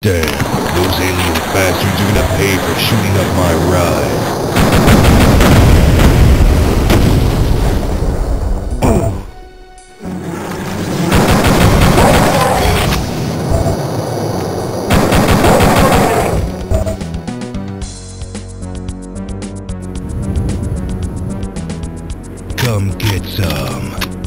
Damn, those alien bastards are gonna pay for shooting up my ride. Come get some.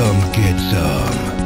Come get some.